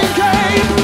Golden